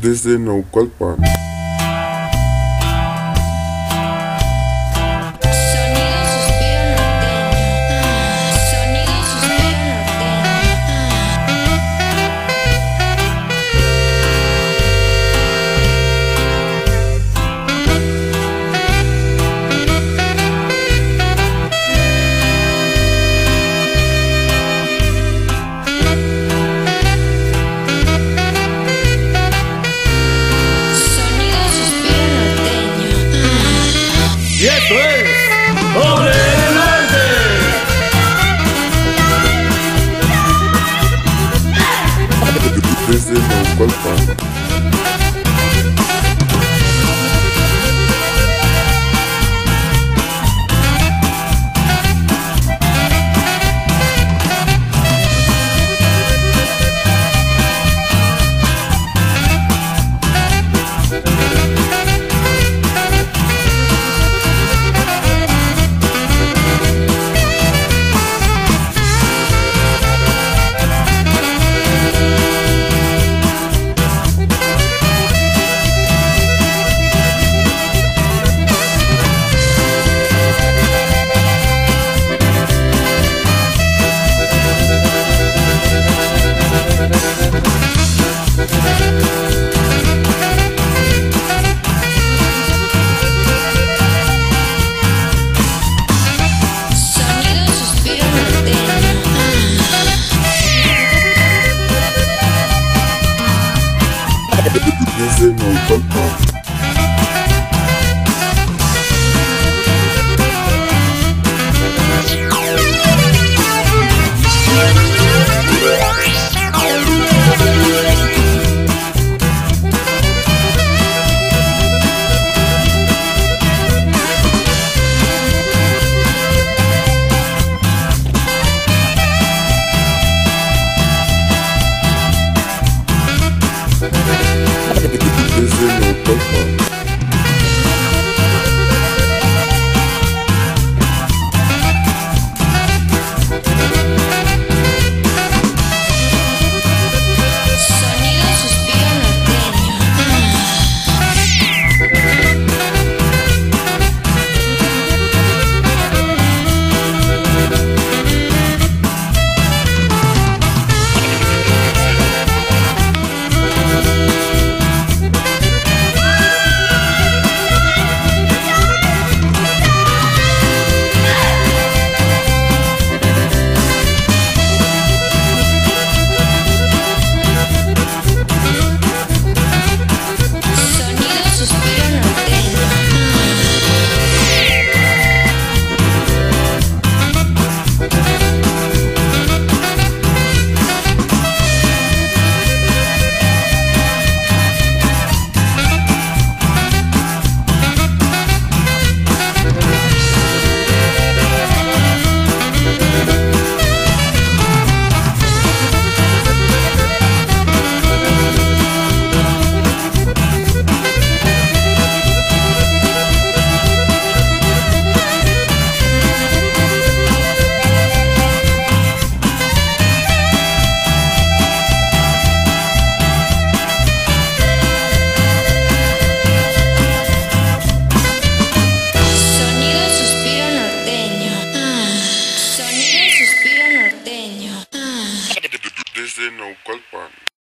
Desde Naucalpan. Desde Bisous mon coco. Know Gold